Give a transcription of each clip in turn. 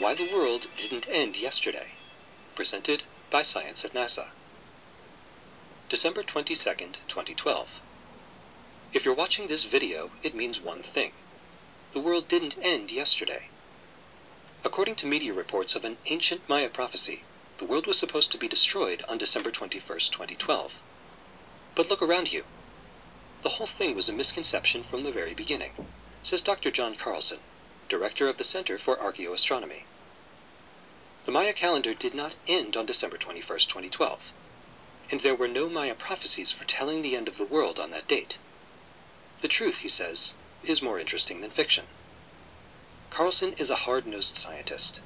Why the World Didn't End Yesterday, presented by Science at NASA. December 22nd, 2012. If you're watching this video, it means one thing. The world didn't end yesterday. According to media reports of an ancient Maya prophecy, the world was supposed to be destroyed on December 21st, 2012. But look around you. The whole thing was a misconception from the very beginning, says Dr. John Carlson, director of the Center for Archaeoastronomy. The Maya calendar did not end on December 21st, 2012, and there were no Maya prophecies foretelling the end of the world on that date. The truth, he says, is more interesting than fiction. Carlson is a hard nosed scientist,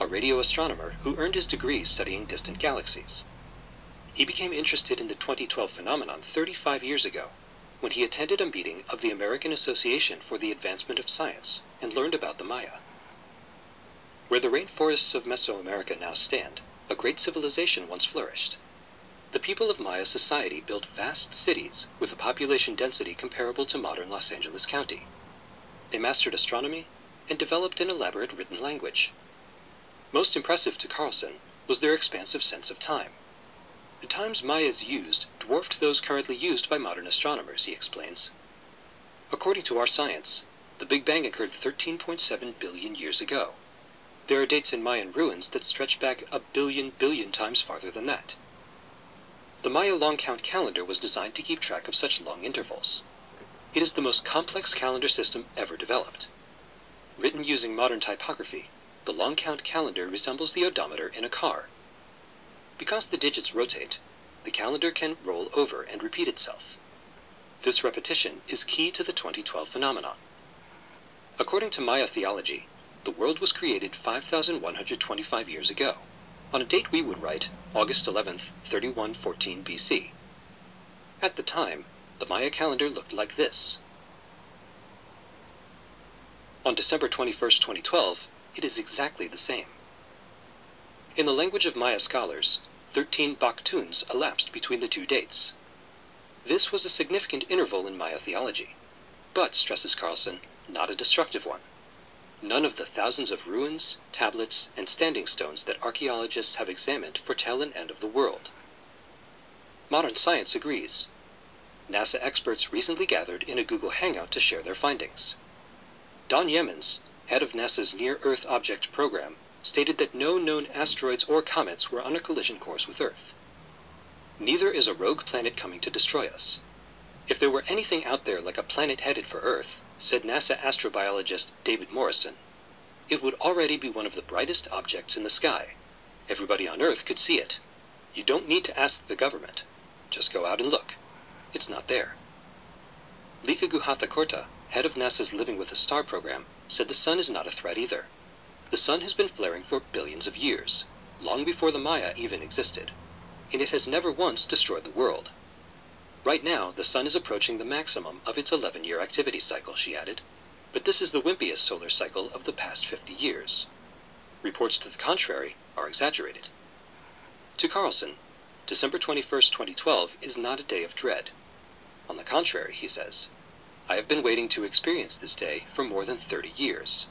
a radio astronomer who earned his degree studying distant galaxies. He became interested in the 2012 phenomenon 35 years ago when he attended a meeting of the American Association for the Advancement of Science and learned about the Maya. Where the rainforests of Mesoamerica now stand, a great civilization once flourished. The people of Maya society built vast cities with a population density comparable to modern Los Angeles County. They mastered astronomy and developed an elaborate written language. Most impressive to Carlson was their expansive sense of time. The times Mayas used dwarfed those currently used by modern astronomers, he explains. According to our science, the Big Bang occurred 13.7 billion years ago. There are dates in Mayan ruins that stretch back a billion billion times farther than that. The Maya long count calendar was designed to keep track of such long intervals. It is the most complex calendar system ever developed. Written using modern typography, the long count calendar resembles the odometer in a car. Because the digits rotate, the calendar can roll over and repeat itself. This repetition is key to the 2012 phenomenon. According to Maya theology, the world was created 5,125 years ago, on a date we would write August 11th, 3114 BC. At the time, the Maya calendar looked like this. On December 21st, 2012, it is exactly the same. In the language of Maya scholars, 13 Baktuns elapsed between the two dates. This was a significant interval in Maya theology, but, stresses Carlson, not a destructive one. None of the thousands of ruins, tablets, and standing stones that archaeologists have examined foretell an end of the world. Modern science agrees. NASA experts recently gathered in a Google Hangout to share their findings. Don Yeomans, head of NASA's Near Earth Object Program, stated that no known asteroids or comets were on a collision course with Earth. Neither is a rogue planet coming to destroy us. If there were anything out there like a planet headed for Earth, said NASA astrobiologist David Morrison, it would already be one of the brightest objects in the sky. Everybody on Earth could see it. You don't need to ask the government. Just go out and look. It's not there. Lika Guhathakurta, head of NASA's Living with a Star program, said the sun is not a threat either. The sun has been flaring for billions of years, long before the Maya even existed, and it has never once destroyed the world. Right now, the sun is approaching the maximum of its 11 year activity cycle, she added, but this is the wimpiest solar cycle of the past 50 years. Reports to the contrary are exaggerated. To Carlson, December 21, 2012 is not a day of dread. On the contrary, he says, I have been waiting to experience this day for more than 30 years.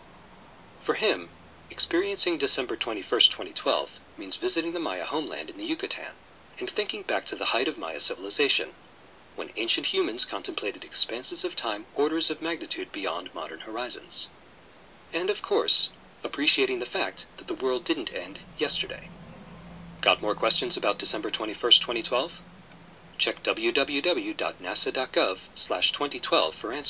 For him, experiencing December 21st, 2012 means visiting the Maya homeland in the Yucatan and thinking back to the height of Maya civilization, when ancient humans contemplated expanses of time orders of magnitude beyond modern horizons. And of course, appreciating the fact that the world didn't end yesterday. Got more questions about December 21st, 2012? Check www.nasa.gov/2012 for answers.